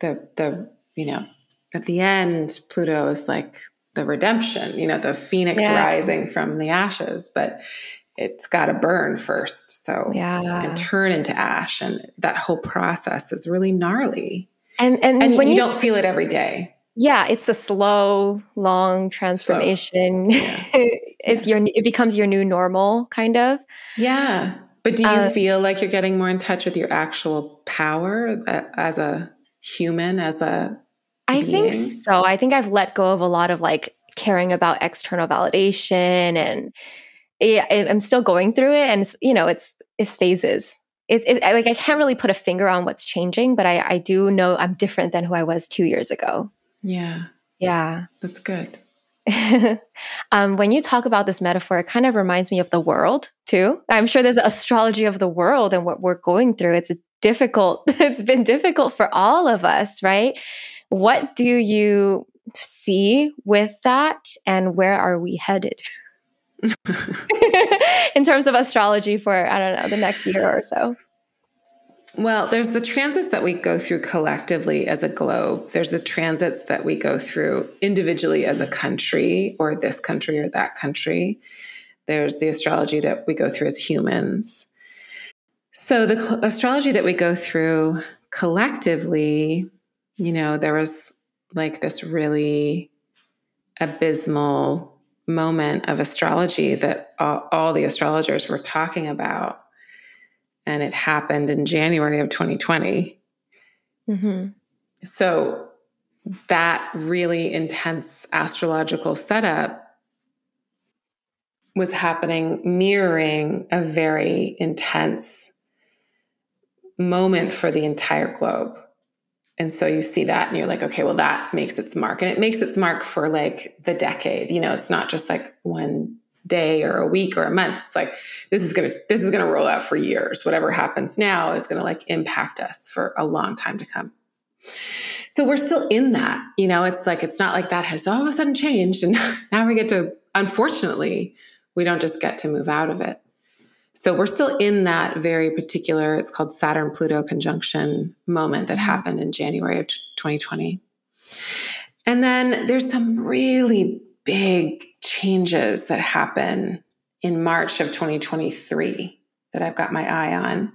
The the you know at the end pluto is like the redemption you know the phoenix yeah. rising from the ashes but it's got to burn first so yeah. and turn into ash and that whole process is really gnarly and and, and when you, you don't feel it every day. Yeah, it's a slow, long transformation. Yeah. [laughs] it's yeah. your it becomes your new normal kind of. Yeah. But do you uh, feel like you're getting more in touch with your actual power as a human as a I being? think so. I think I've let go of a lot of like caring about external validation and yeah, I'm still going through it and you know, it's it's phases it, it, like I can't really put a finger on what's changing, but I, I do know I'm different than who I was two years ago. Yeah. Yeah. That's good. [laughs] um, when you talk about this metaphor, it kind of reminds me of the world too. I'm sure there's astrology of the world and what we're going through. It's a difficult, [laughs] it's been difficult for all of us, right? What do you see with that and where are we headed? [laughs] in terms of astrology for, I don't know, the next year or so? Well, there's the transits that we go through collectively as a globe. There's the transits that we go through individually as a country or this country or that country. There's the astrology that we go through as humans. So, the astrology that we go through collectively, you know, there was like this really abysmal moment of astrology that all, all, the astrologers were talking about. And it happened in January of 2020. Mm-hmm. So that really intense astrological setup was happening, mirroring a very intense moment for the entire globe. And so you see that and you're like, okay, well, that makes its mark. And it makes its mark for like the decade. You know, it's not just like one day or a week or a month. It's like this is gonna this is gonna roll out for years. Whatever happens now is gonna like impact us for a long time to come. So we're still in that, you know, it's like it's not like that has all of a sudden changed. And [laughs] now we get to, unfortunately, we don't just get to move out of it. So we're still in that very particular, it's called Saturn Pluto conjunction moment that mm-hmm. happened in January of 2020. And then there's some really big changes that happen in March of 2023 that I've got my eye on.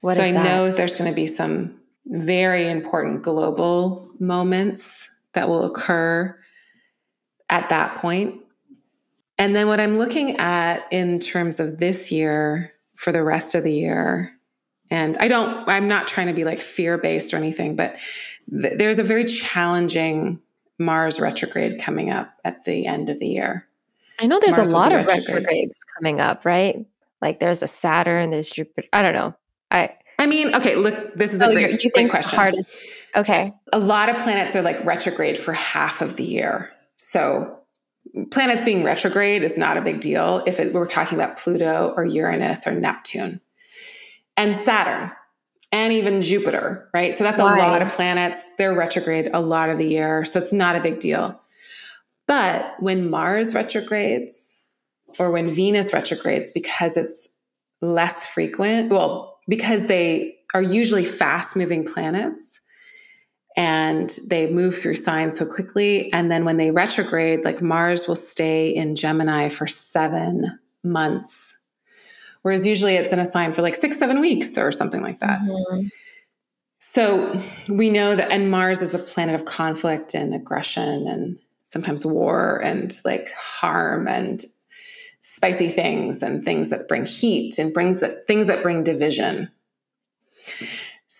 What so I that? know there's going to be some very important global moments that will occur at that point. And then what I'm looking at in terms of this year for the rest of the year, and I don't, I'm not trying to be like fear based or anything, but th- there's a very challenging Mars retrograde coming up at the end of the year. I know there's Mars a lot of retrograde. retrogrades coming up, right? Like there's a Saturn, there's Jupiter. I don't know. I I mean, okay, look, this is a oh, great, you great question. Hardest. Okay. A lot of planets are like retrograde for half of the year. So planets being retrograde is not a big deal if it, we're talking about Pluto or Uranus or Neptune and Saturn and even Jupiter, right? So that's Why? a lot of planets. They're retrograde a lot of the year. So it's not a big deal. But when Mars retrogrades or when Venus retrogrades, because it's less frequent, well, because they are usually fast moving planets, and they move through signs so quickly. And then when they retrograde, like Mars will stay in Gemini for seven months, whereas usually it's in a sign for like six, seven weeks or something like that. Mm-hmm. So we know that, and Mars is a planet of conflict and aggression and sometimes war and like harm and spicy things and things that bring heat and brings that things that bring division.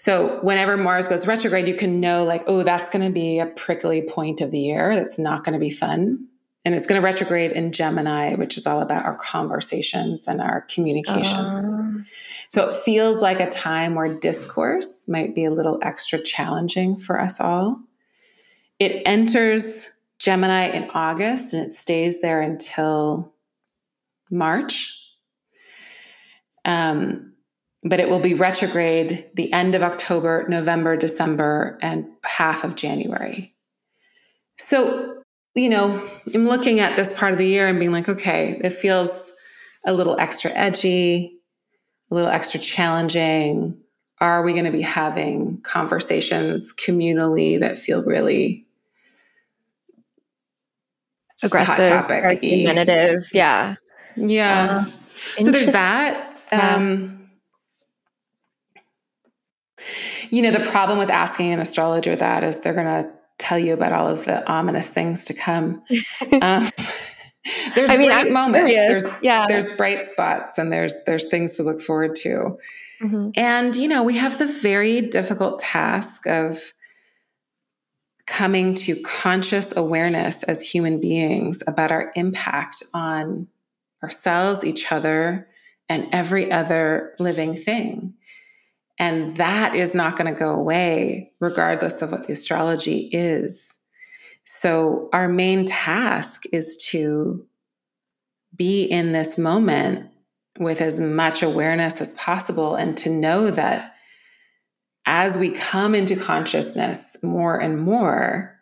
So whenever Mars goes retrograde, you can know like, oh, that's going to be a prickly point of the year. That's not going to be fun. And it's going to retrograde in Gemini, which is all about our conversations and our communications. Uh. So it feels like a time where discourse might be a little extra challenging for us all. It enters Gemini in August and it stays there until March. Um, but it will be retrograde the end of October, November, December, and half of January. So, you know, I'm looking at this part of the year and being like, okay, it feels a little extra edgy, a little extra challenging. Are we going to be having conversations communally that feel really aggressive, argumentative? Yeah. Yeah. Uh, so there's that. Um, yeah you know, the problem with asking an astrologer that is they're going to tell you about all of the ominous things to come. [laughs] um, [laughs] there's I mean, great I'm moments. Curious. There's yeah. There's bright spots and there's there's things to look forward to. Mm-hmm. And you know, we have the very difficult task of coming to conscious awareness as human beings about our impact on ourselves, each other, and every other living thing. And that is not going to go away, regardless of what the astrology is. So, our main task is to be in this moment with as much awareness as possible and to know that as we come into consciousness more and more,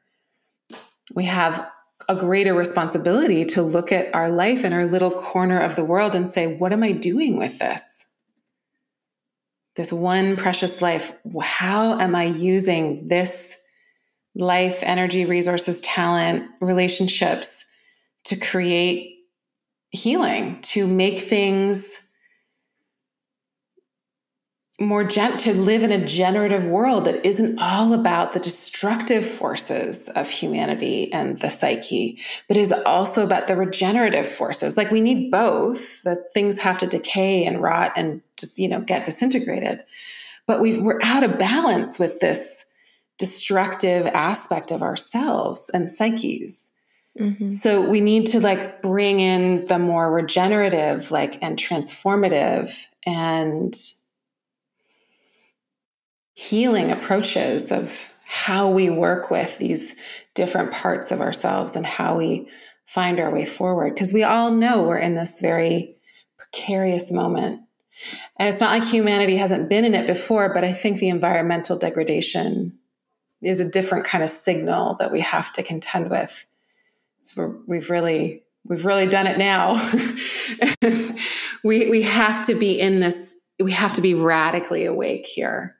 we have a greater responsibility to look at our life in our little corner of the world and say, what am I doing with this? This one precious life, how am I using this life, energy, resources, talent, relationships to create healing, to make things more gent to live in a generative world that isn't all about the destructive forces of humanity and the psyche but is also about the regenerative forces. Like we need both that things have to decay and rot and just you know get disintegrated. But we've we're out of balance with this destructive aspect of ourselves and psyches. Mm-hmm. so we need to like bring in the more regenerative like and transformative and healing approaches of how we work with these different parts of ourselves and how we find our way forward. Because we all know we're in this very precarious moment. And it's not like humanity hasn't been in it before, but I think the environmental degradation is a different kind of signal that we have to contend with. So we've really we've really done it now. [laughs] we we have to be in this. We have to be radically awake here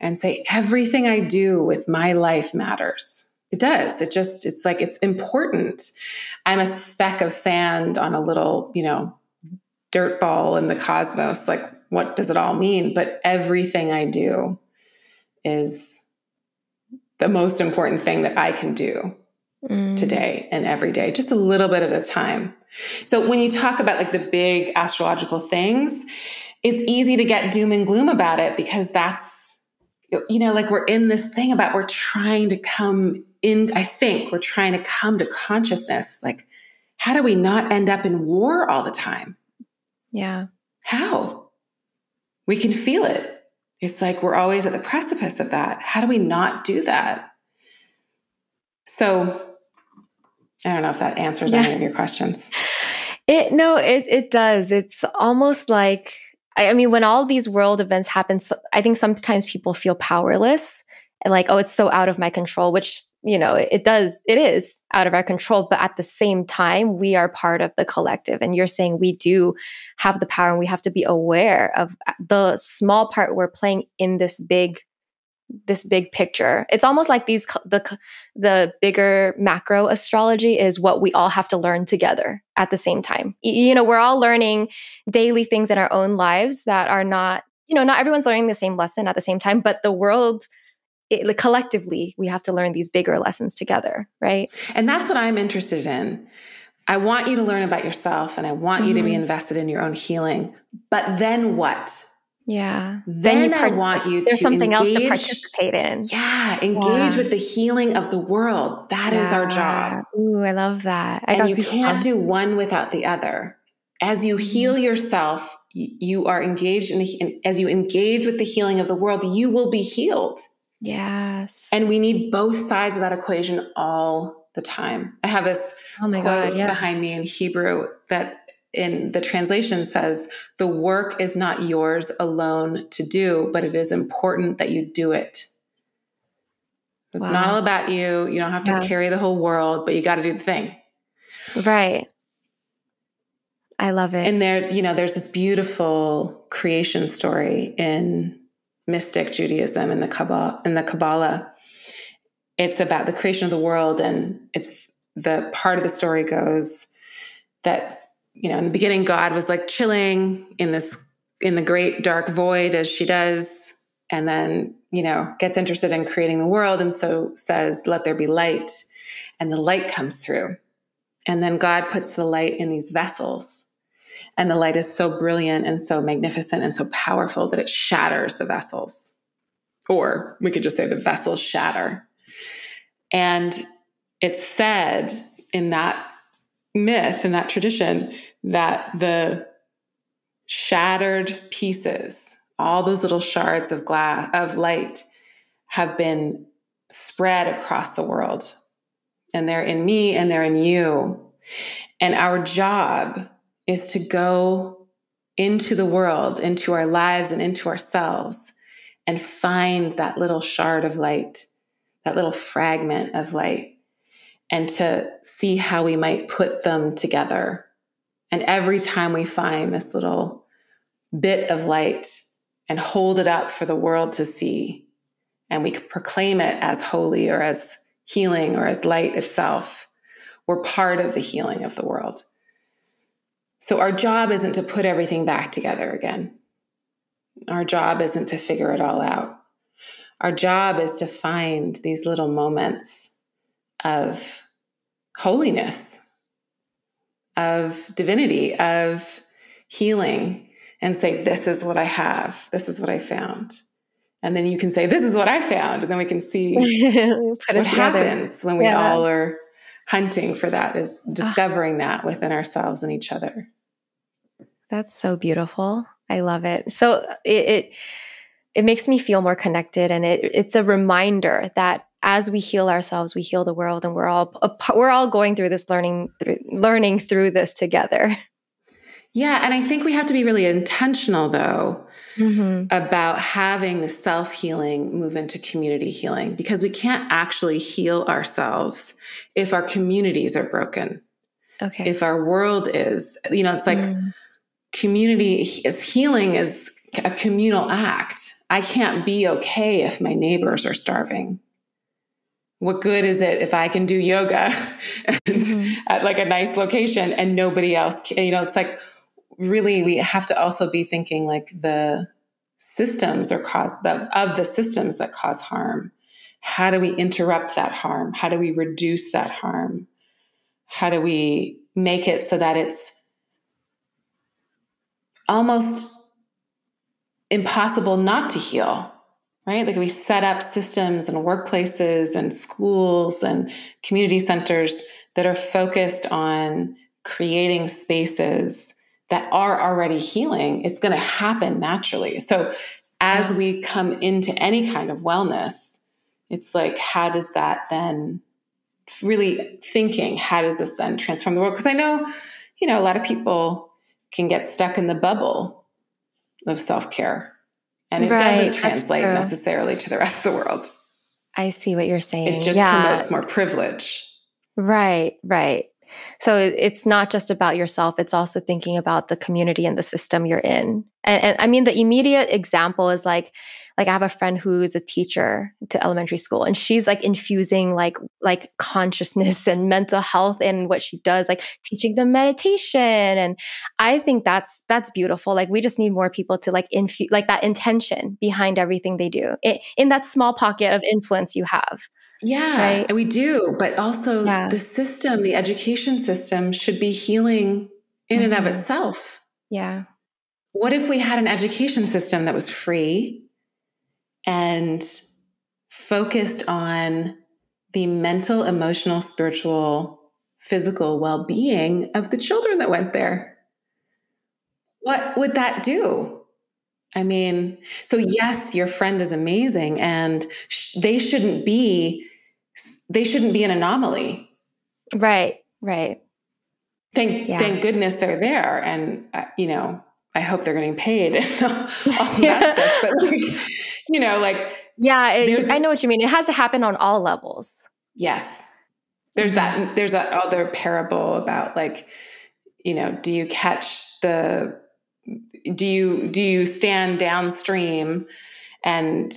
and say, everything I do with my life matters. It does. It just, it's like, it's important. I'm a speck of sand on a little, you know, dirt ball in the cosmos. Like, what does it all mean? But everything I do is the most important thing that I can do mm. today and every day, just a little bit at a time. So when you talk about like the big astrological things, it's easy to get doom and gloom about it because that's you know, like we're in this thing about we're trying to come in, I think we're trying to come to consciousness. Like, how do we not end up in war all the time? Yeah. How? We can feel it. It's like we're always at the precipice of that. How do we not do that? So, I don't know if that answers yeah. any of your questions. It no, it it does. It's almost like I, mean, when all these world events happen, I think sometimes people feel powerless and like, oh, it's so out of my control, which, you know, it does, it is out of our control. But at the same time, we are part of the collective. And you're saying we do have the power and we have to be aware of uh, the small part we're playing in this big this big picture. It's almost like these the the bigger macro astrology is what we all have to learn together at the same time. You know, we're all learning daily things in our own lives that are not, you know, not everyone's learning the same lesson at the same time, but the world it, like, collectively we have to learn these bigger lessons together, right? And that's what I'm interested in. I want you to learn about yourself and I want mm-hmm. you to be mm-hmm. invested in your own healing. But then what? Yeah. Then, then part- I want you there's to something engage, else to participate in. Yeah, engage yeah. with the healing of the world. That yeah. is our job. Ooh, I love that. I and you can't do one without the other. As you mm-hmm. heal yourself, you are engaged in, as you engage with the healing of the world, you will be healed. Yes. And we need both sides of that equation all the time. I have this oh my God, yeah. behind me in Hebrew that in the translation says the work is not yours alone to do, but it is important that you do it. It's wow. not all about you. You don't have to yeah. carry the whole world, but you got to do the thing. Right. I love it. And there, you know, there's this beautiful creation story in mystic Judaism and the Kabbalah in the Kabbalah. It's about the creation of the world, and it's the part of the story goes that you know, in the beginning, God was like chilling in this, in the great dark void as she does. And then, you know, gets interested in creating the world. And so says, let there be light. And the light comes through. And then God puts the light in these vessels. And the light is so brilliant and so magnificent and so powerful that it shatters the vessels. Or we could just say the vessels shatter. And it's said in that myth and that tradition that the shattered pieces, all those little shards of glass of light have been spread across the world. And they're in me and they're in you. And our job is to go into the world, into our lives and into ourselves and find that little shard of light, that little fragment of light and to see how we might put them together. And every time we find this little bit of light and hold it up for the world to see, and we proclaim it as holy or as healing or as light itself, we're part of the healing of the world. So our job isn't to put everything back together again. Our job isn't to figure it all out. Our job is to find these little moments of holiness, of divinity, of healing, and say, This is what I have. This is what I found. And then you can say, This is what I found. And then we can see [laughs] what happens when we yeah. all are hunting for that, is ah. discovering that within ourselves and each other. That's so beautiful. I love it. So it, it it makes me feel more connected and it, it's a reminder that as we heal ourselves we heal the world and we're all we're all going through this learning through learning through this together yeah and i think we have to be really intentional though mm-hmm. about having the self-healing move into community healing because we can't actually heal ourselves if our communities are broken okay if our world is you know it's like mm. community is healing is a communal act I can't be okay if my neighbors are starving. What good is it if I can do yoga [laughs] and, mm-hmm. at like a nice location and nobody else can? You know, it's like really we have to also be thinking like the systems or cause the, of the systems that cause harm. How do we interrupt that harm? How do we reduce that harm? How do we make it so that it's almost impossible not to heal, right? Like we set up systems and workplaces and schools and community centers that are focused on creating spaces that are already healing, it's going to happen naturally. So as we come into any kind of wellness, it's like, how does that then really thinking, how does this then transform the world? Because I know, you know, a lot of people can get stuck in the bubble of self care. And it right, doesn't translate necessarily to the rest of the world. I see what you're saying. It just yeah. promotes more privilege. Right, right. So it's not just about yourself, it's also thinking about the community and the system you're in. And, and I mean, the immediate example is like, like I have a friend who is a teacher to elementary school and she's like infusing like like consciousness [laughs] and mental health in what she does like teaching them meditation and I think that's that's beautiful like we just need more people to like infuse like that intention behind everything they do it, in that small pocket of influence you have yeah, right? we do. But also, yeah. the system, the education system, should be healing in mm-hmm. and of mm-hmm. itself. Yeah. What if we had an education system that was free and focused on the mental, emotional, spiritual, physical well being of the children that went there. What would that do? I mean, so yes, your friend is amazing and sh- they shouldn't be they shouldn't be an anomaly. Right, right. Thank yeah. thank goodness they're there and uh, you know, I hope they're getting paid and [laughs] all, all that [laughs] stuff. But like, you know, like yeah, it, I know what you mean. It has to happen on all levels. Yes, there's mm-hmm. that. There's that other parable about like, you know, do you catch the, do you do you stand downstream and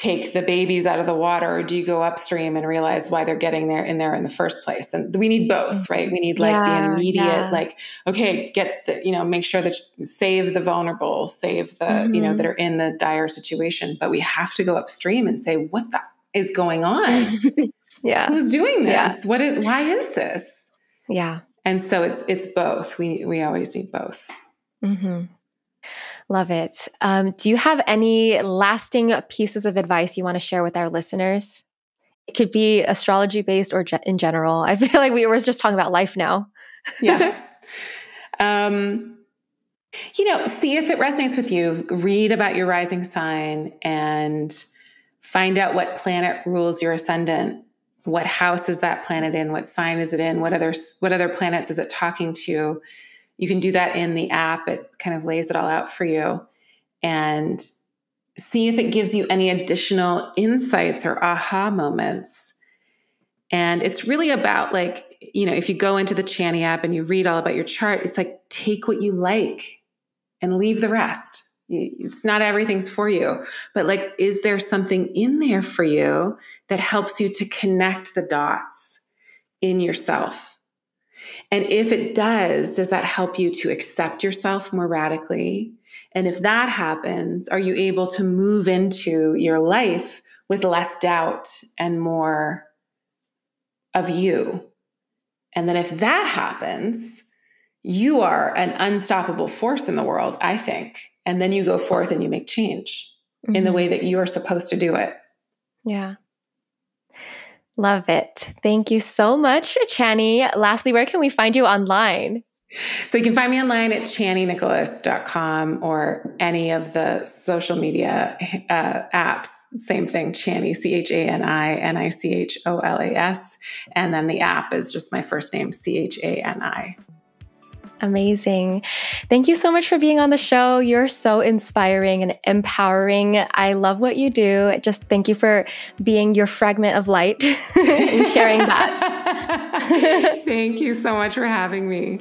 take the babies out of the water or do you go upstream and realize why they're getting there in there in the first place and we need both right we need like yeah, the immediate yeah. like okay get the you know make sure that save the vulnerable save the mm-hmm. you know that mm-hmm. are in the dire situation but we have to go upstream and say what the is going on [laughs] yeah who's doing this yeah. what is why is this yeah and so it's it's both we we always need both mm-hmm. Love it. Um, do you have any lasting pieces of advice you want to share with our listeners? It could be astrology based or ge- in general. I [laughs] feel like we were just talking about life now. yeah. [laughs] Um, you know, see if it resonates with you. Read about your rising sign and find out what planet rules your ascendant. What house is that planet in? What sign is it in? What other what other planets is it talking to? You can do that in the app. It kind of lays it all out for you and see if it gives you any additional insights or aha moments. And it's really about like, you know, if you go into the Chani app and you read all about your chart, it's like take what you like and leave the rest. It's not everything's for you, but like, is there something in there for you that helps you to connect the dots in yourself? And if it does, does that help you to accept yourself more radically? And if that happens, are you able to move into your life with less doubt and more of you? And then if that happens, you are an unstoppable force in the world, I think. And then you go forth and you make change mm-hmm. in the mm-hmm. way that you are supposed to do it. Yeah. Love it. Thank you so much, Chani. Lastly, where can we find you online? So you can find me online at chaninicholas.com or any of the social media uh, apps. Same thing, Chani, C H A N I N I C H O L A S. And then the app is just my first name, C H A N I. Amazing. Thank you so much for being on the show. You're so inspiring and empowering. I love what you do. Just thank you for being your fragment of light [laughs] and sharing that. [laughs] thank you so much for having me.